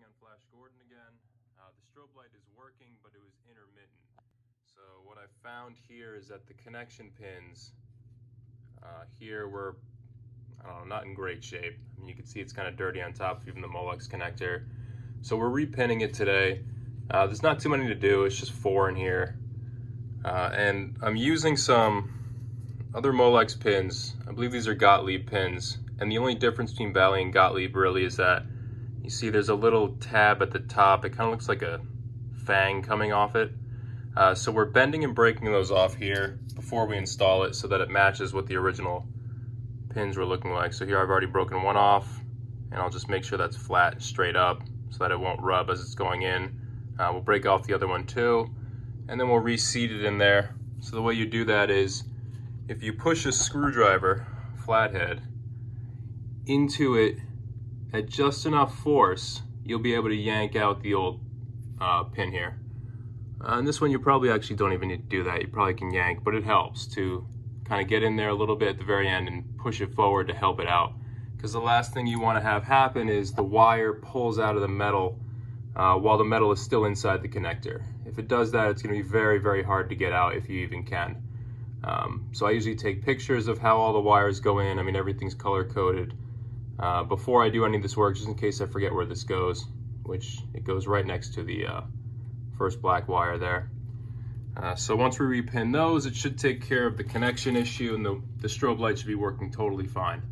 working on Flash Gordon again. Uh, the strobe light is working, but it was intermittent. So what I found here is that the connection pins uh, here were, I don't know, not in great shape. I mean, you can see it's kind of dirty on top of even the Molex connector. So we're repinning it today. Uh, there's not too many to do, it's just four in here. Uh, and I'm using some other Molex pins. I believe these are Gottlieb pins. And the only difference between Bally and Gottlieb really is that you see there's a little tab at the top. It kind of looks like a fang coming off it. Uh, so we're bending and breaking those off here before we install it so that it matches what the original pins were looking like. So here I've already broken one off and I'll just make sure that's flat and straight up so that it won't rub as it's going in. Uh, we'll break off the other one too and then we'll reseat it in there. So the way you do that is if you push a screwdriver, flathead, into it at just enough force, you'll be able to yank out the old uh, pin here. Uh, and this one you probably actually don't even need to do that. You probably can yank, but it helps to kind of get in there a little bit at the very end and push it forward to help it out. Because the last thing you want to have happen is the wire pulls out of the metal uh, while the metal is still inside the connector. If it does that, it's going to be very, very hard to get out if you even can. Um, so I usually take pictures of how all the wires go in. I mean, everything's color coded uh, before I do any of this work, just in case I forget where this goes, which it goes right next to the uh, first black wire there. Uh, so once we repin those, it should take care of the connection issue and the, the strobe light should be working totally fine.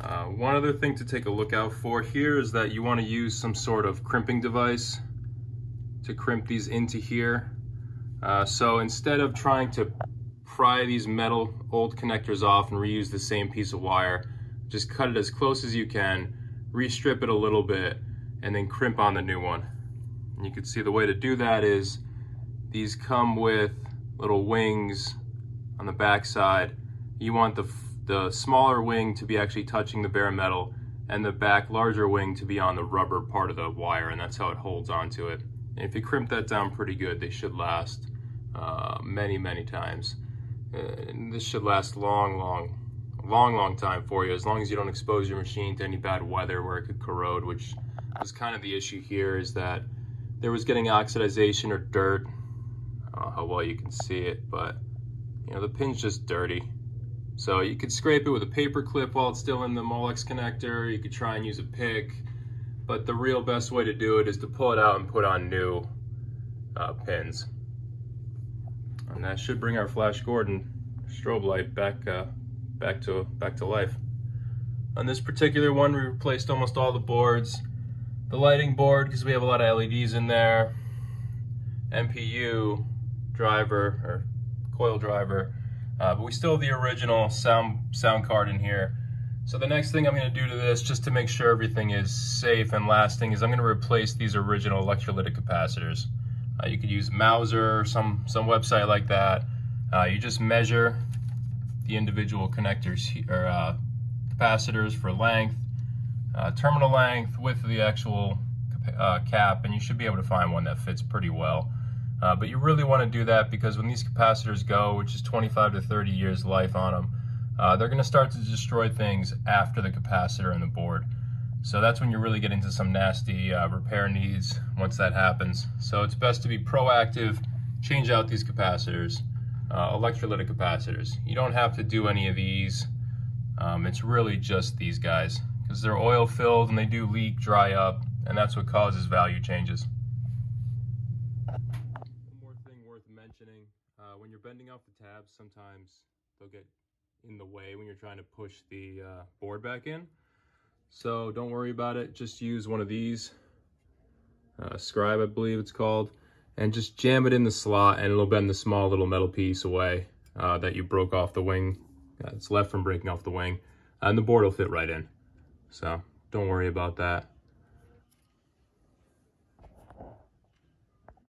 Uh, one other thing to take a look out for here is that you want to use some sort of crimping device to crimp these into here. Uh, so instead of trying to pry these metal old connectors off and reuse the same piece of wire. Just cut it as close as you can, restrip it a little bit, and then crimp on the new one. And you can see the way to do that is these come with little wings on the back side. You want the, the smaller wing to be actually touching the bare metal and the back larger wing to be on the rubber part of the wire and that's how it holds onto it. And if you crimp that down pretty good, they should last uh, many, many times. And this should last long, long, long, long time for you, as long as you don't expose your machine to any bad weather where it could corrode, which was kind of the issue here is that there was getting oxidization or dirt. I don't know how well you can see it, but you know, the pin's just dirty. So you could scrape it with a paper clip while it's still in the Molex connector. You could try and use a pick, but the real best way to do it is to pull it out and put on new uh, pins. And that should bring our Flash Gordon strobe light back, uh, back, to, back to life. On this particular one, we replaced almost all the boards. The lighting board, because we have a lot of LEDs in there. MPU, driver, or coil driver. Uh, but we still have the original sound, sound card in here. So the next thing I'm gonna do to this, just to make sure everything is safe and lasting, is I'm gonna replace these original electrolytic capacitors. Uh, you could use Mouser, some, some website like that. Uh, you just measure the individual connectors or uh, capacitors for length, uh, terminal length, width of the actual uh, cap, and you should be able to find one that fits pretty well. Uh, but you really want to do that because when these capacitors go, which is 25 to 30 years life on them, they're going to start to destroy things after the capacitor and the board. So that's when you really get into some nasty uh, repair needs once that happens. So it's best to be proactive, change out these capacitors, uh, electrolytic capacitors. You don't have to do any of these. Um, it's really just these guys because they're oil filled and they do leak, dry up, and that's what causes value changes. One more thing worth mentioning, uh, when you're bending off the tabs, sometimes they'll get in the way when you're trying to push the uh, board back in. So don't worry about it. Just use one of these, uh, scribe, I believe it's called, and just jam it in the slot and it'll bend the small little metal piece away uh, that you broke off the wing. It's left from breaking off the wing and the board will fit right in. So don't worry about that.